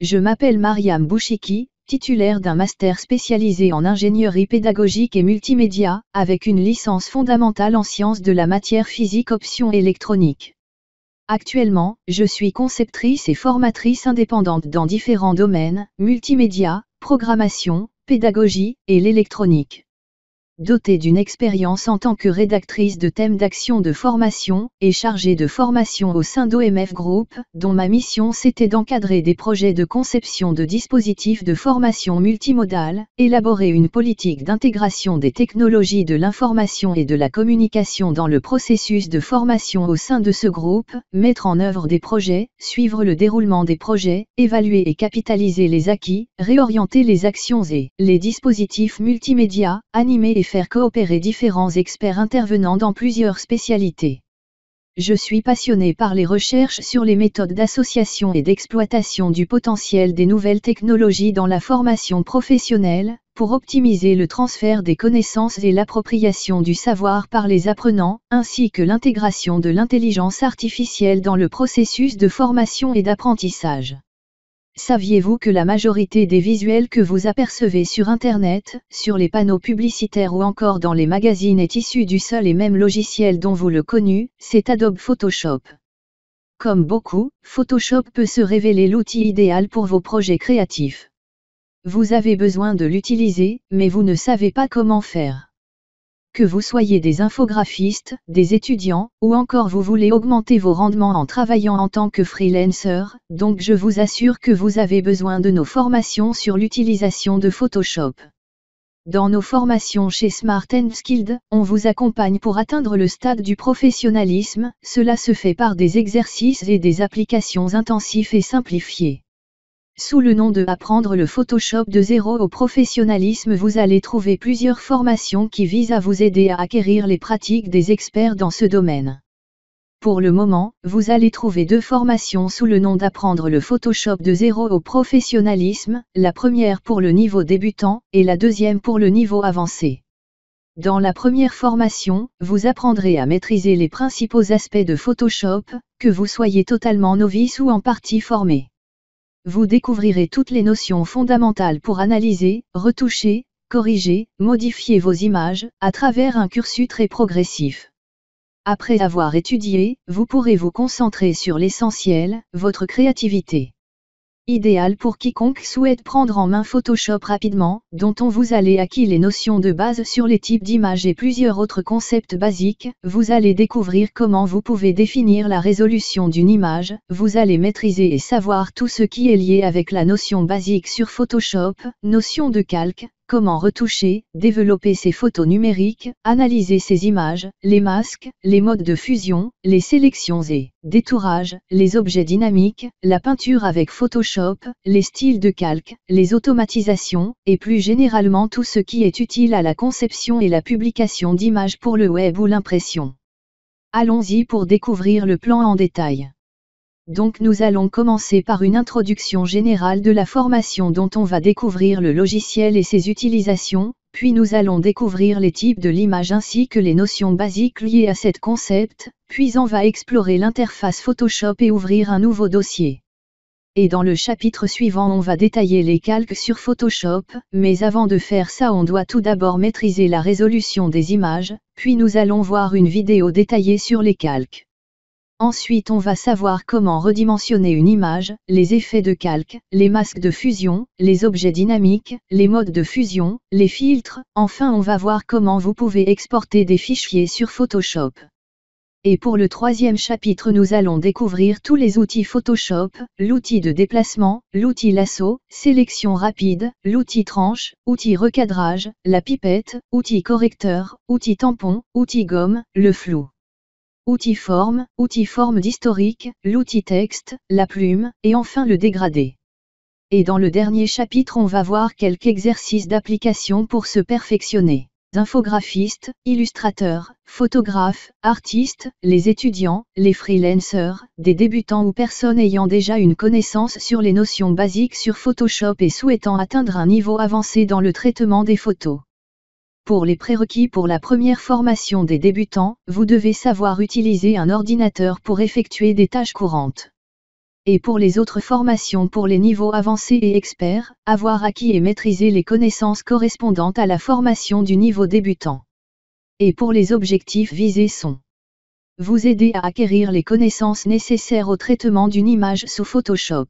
Je m'appelle Mariam Bouchiki, titulaire d'un master spécialisé en ingénierie pédagogique et multimédia, avec une licence fondamentale en sciences de la matière physique option électronique. Actuellement, je suis conceptrice et formatrice indépendante dans différents domaines, multimédia, programmation, pédagogie et l'électronique dotée d'une expérience en tant que rédactrice de thèmes d'action de formation, et chargée de formation au sein d'OMF Group, dont ma mission c'était d'encadrer des projets de conception de dispositifs de formation multimodale, élaborer une politique d'intégration des technologies de l'information et de la communication dans le processus de formation au sein de ce groupe, mettre en œuvre des projets, suivre le déroulement des projets, évaluer et capitaliser les acquis, réorienter les actions et les dispositifs multimédia, animer et faire coopérer différents experts intervenant dans plusieurs spécialités. Je suis passionné par les recherches sur les méthodes d'association et d'exploitation du potentiel des nouvelles technologies dans la formation professionnelle, pour optimiser le transfert des connaissances et l'appropriation du savoir par les apprenants, ainsi que l'intégration de l'intelligence artificielle dans le processus de formation et d'apprentissage. Saviez-vous que la majorité des visuels que vous apercevez sur Internet, sur les panneaux publicitaires ou encore dans les magazines est issu du seul et même logiciel dont vous le connu, c'est Adobe Photoshop. Comme beaucoup, Photoshop peut se révéler l'outil idéal pour vos projets créatifs. Vous avez besoin de l'utiliser, mais vous ne savez pas comment faire que vous soyez des infographistes, des étudiants, ou encore vous voulez augmenter vos rendements en travaillant en tant que freelancer, donc je vous assure que vous avez besoin de nos formations sur l'utilisation de Photoshop. Dans nos formations chez Smart Skilled, on vous accompagne pour atteindre le stade du professionnalisme, cela se fait par des exercices et des applications intensifs et simplifiées. Sous le nom de Apprendre le Photoshop de zéro au professionnalisme, vous allez trouver plusieurs formations qui visent à vous aider à acquérir les pratiques des experts dans ce domaine. Pour le moment, vous allez trouver deux formations sous le nom d'Apprendre le Photoshop de zéro au professionnalisme, la première pour le niveau débutant et la deuxième pour le niveau avancé. Dans la première formation, vous apprendrez à maîtriser les principaux aspects de Photoshop, que vous soyez totalement novice ou en partie formé vous découvrirez toutes les notions fondamentales pour analyser, retoucher, corriger, modifier vos images, à travers un cursus très progressif. Après avoir étudié, vous pourrez vous concentrer sur l'essentiel, votre créativité idéal pour quiconque souhaite prendre en main Photoshop rapidement, dont on vous allez acquis les notions de base sur les types d'images et plusieurs autres concepts basiques, vous allez découvrir comment vous pouvez définir la résolution d'une image, vous allez maîtriser et savoir tout ce qui est lié avec la notion basique sur Photoshop, notion de calque, comment retoucher, développer ses photos numériques, analyser ses images, les masques, les modes de fusion, les sélections et détourages, les objets dynamiques, la peinture avec Photoshop, les styles de calque, les automatisations, et plus généralement tout ce qui est utile à la conception et la publication d'images pour le web ou l'impression. Allons-y pour découvrir le plan en détail. Donc nous allons commencer par une introduction générale de la formation dont on va découvrir le logiciel et ses utilisations, puis nous allons découvrir les types de l'image ainsi que les notions basiques liées à cet concept, puis on va explorer l'interface Photoshop et ouvrir un nouveau dossier. Et dans le chapitre suivant on va détailler les calques sur Photoshop, mais avant de faire ça on doit tout d'abord maîtriser la résolution des images, puis nous allons voir une vidéo détaillée sur les calques. Ensuite on va savoir comment redimensionner une image, les effets de calque, les masques de fusion, les objets dynamiques, les modes de fusion, les filtres, enfin on va voir comment vous pouvez exporter des fichiers sur Photoshop. Et pour le troisième chapitre nous allons découvrir tous les outils Photoshop, l'outil de déplacement, l'outil lasso, sélection rapide, l'outil tranche, outil recadrage, la pipette, outil correcteur, outil tampon, outil gomme, le flou outil forme, outil forme d'historique, l'outil texte, la plume, et enfin le dégradé. Et dans le dernier chapitre on va voir quelques exercices d'application pour se perfectionner. Infographistes, illustrateurs, photographes, artistes, les étudiants, les freelancers, des débutants ou personnes ayant déjà une connaissance sur les notions basiques sur Photoshop et souhaitant atteindre un niveau avancé dans le traitement des photos. Pour les prérequis pour la première formation des débutants, vous devez savoir utiliser un ordinateur pour effectuer des tâches courantes. Et pour les autres formations pour les niveaux avancés et experts, avoir acquis et maîtrisé les connaissances correspondantes à la formation du niveau débutant. Et pour les objectifs visés sont vous aider à acquérir les connaissances nécessaires au traitement d'une image sous Photoshop.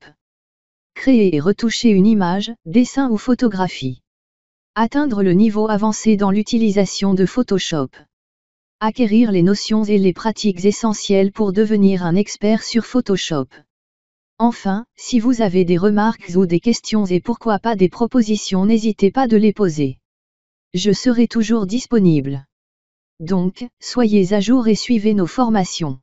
Créer et retoucher une image, dessin ou photographie. Atteindre le niveau avancé dans l'utilisation de Photoshop. Acquérir les notions et les pratiques essentielles pour devenir un expert sur Photoshop. Enfin, si vous avez des remarques ou des questions et pourquoi pas des propositions, n'hésitez pas de les poser. Je serai toujours disponible. Donc, soyez à jour et suivez nos formations.